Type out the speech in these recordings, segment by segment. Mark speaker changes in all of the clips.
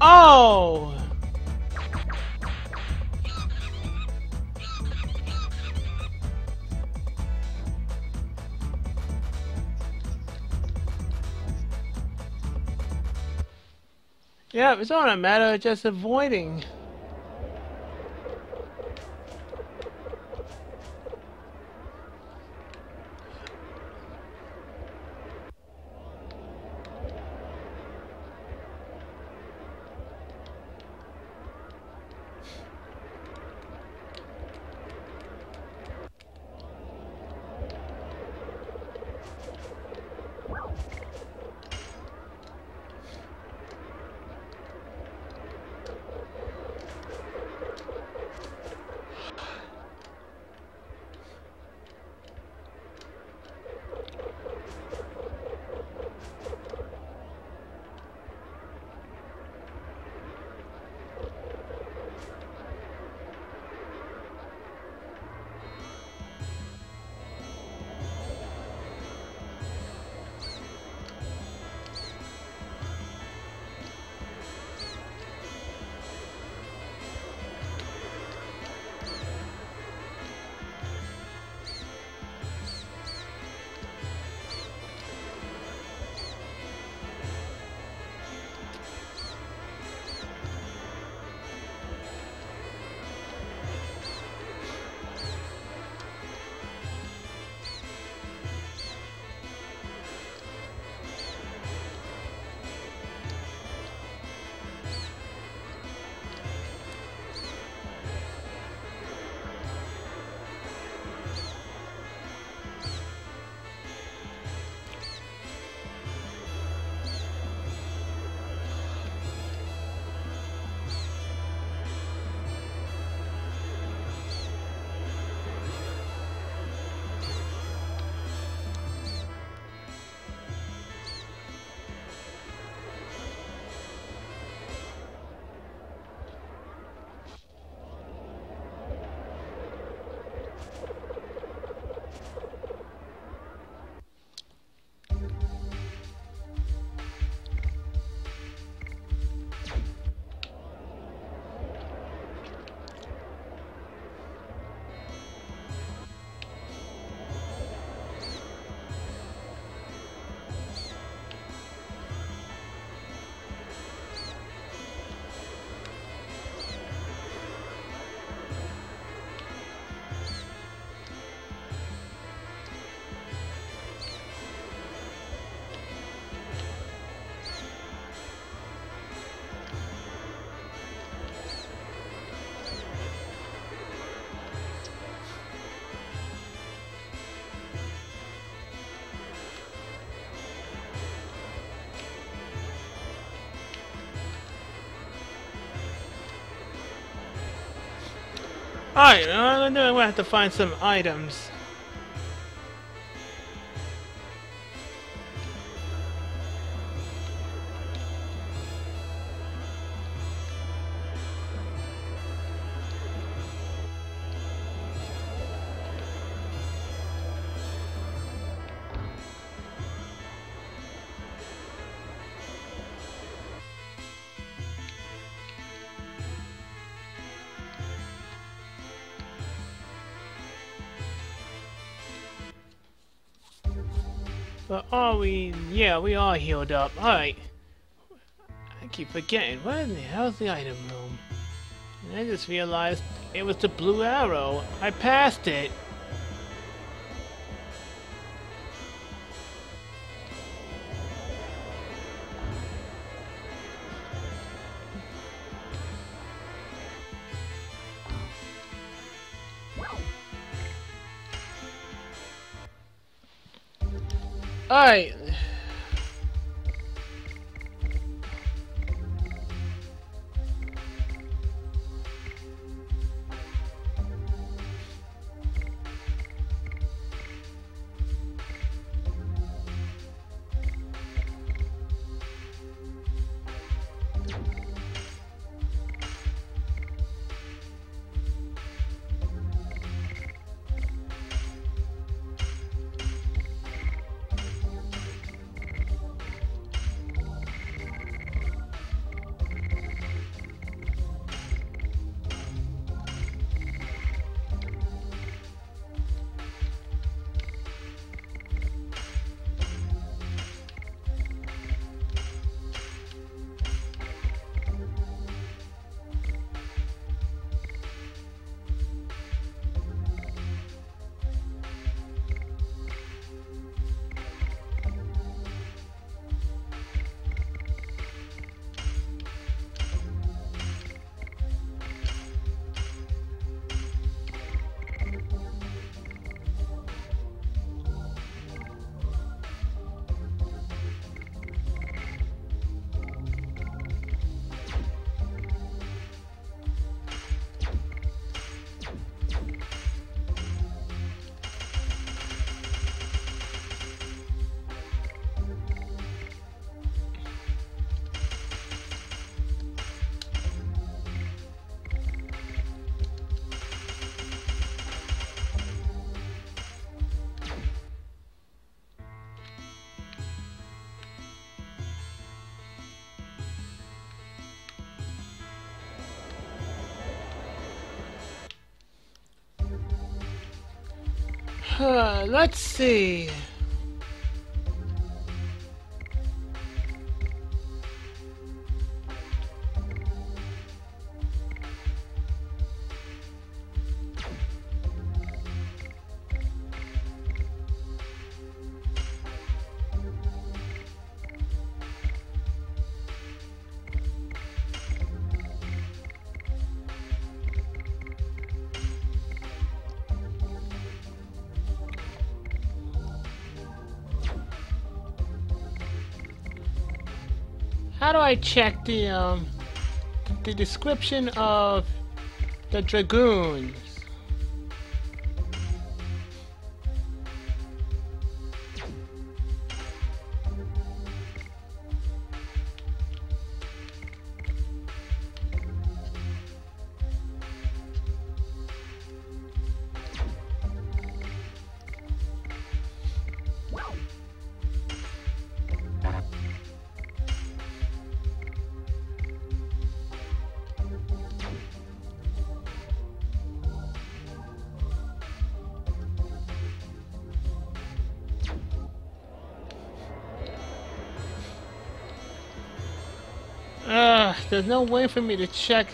Speaker 1: Oh! Yeah, it's not a matter of just avoiding. Alright, I'm gonna have to find some items. But are we... Yeah, we are healed up. Alright. I keep forgetting. Where in the hell's the item room? And I just realized it was the blue arrow. I passed it. Alright. Let's see. How do I check the um the description of the dragoons? There's no way for me to check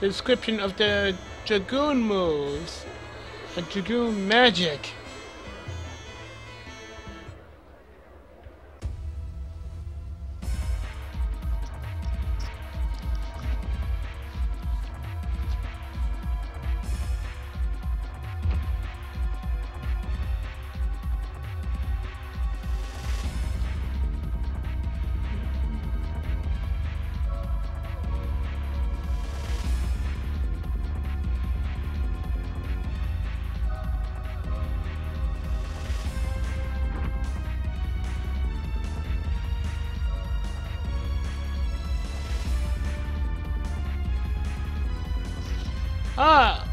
Speaker 1: the description of the Dragoon moves. The Dragoon magic. Ah!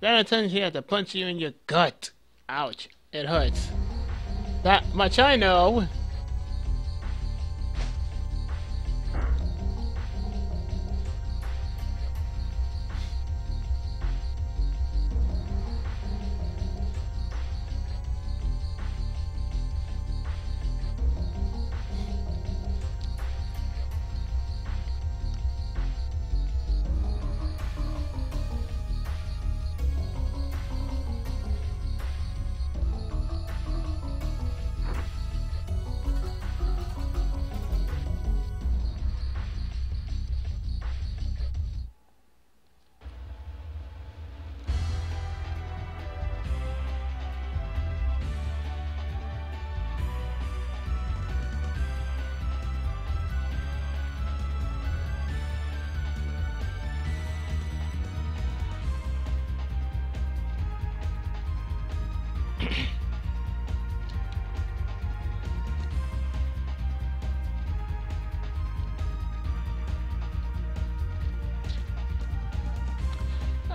Speaker 1: Then I turns he had to punch you in your gut. Ouch. It hurts. That much I know.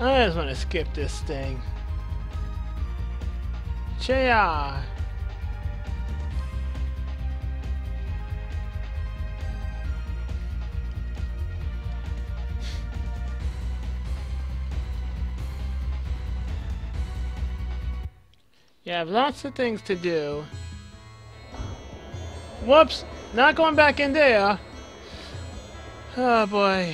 Speaker 1: I just want to skip this thing. Chia! You have lots of things to do. Whoops! Not going back in there! Oh boy.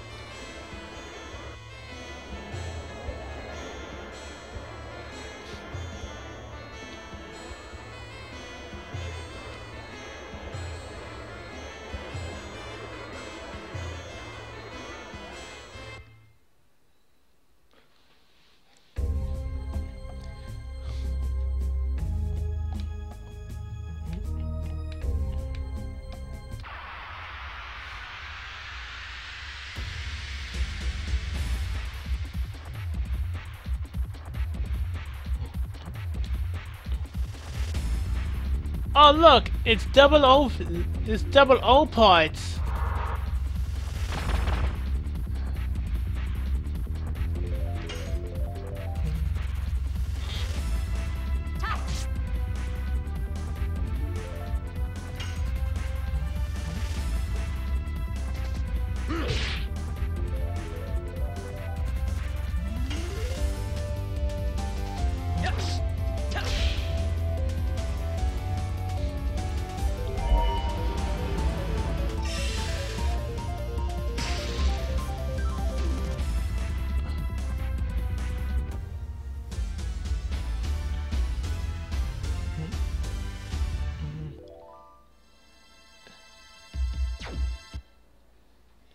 Speaker 1: Oh look, it's double O. It's double O parts.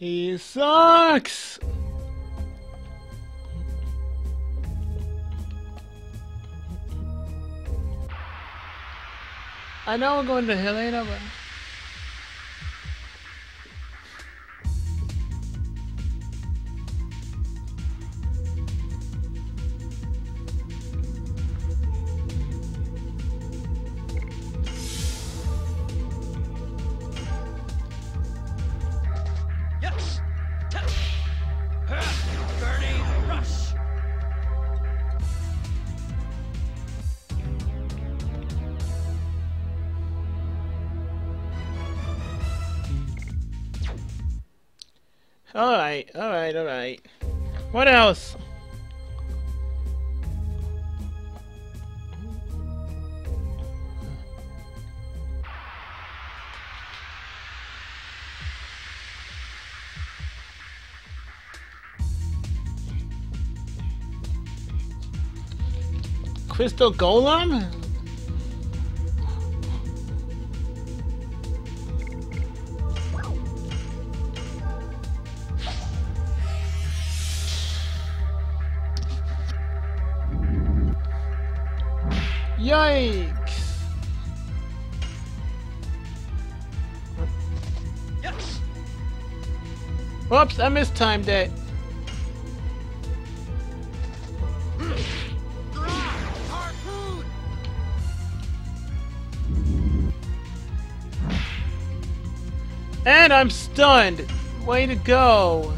Speaker 1: He sucks! I know we're going to Hellena, but... Alright, alright, alright. What else? Crystal Golem? Whoops, I mistimed it. And I'm stunned! Way to go!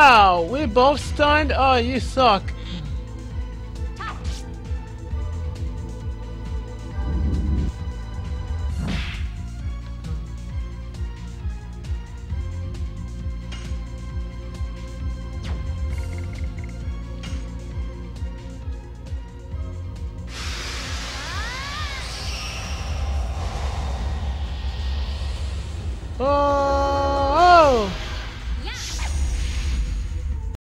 Speaker 1: Wow, we're both stunned? Oh, you suck.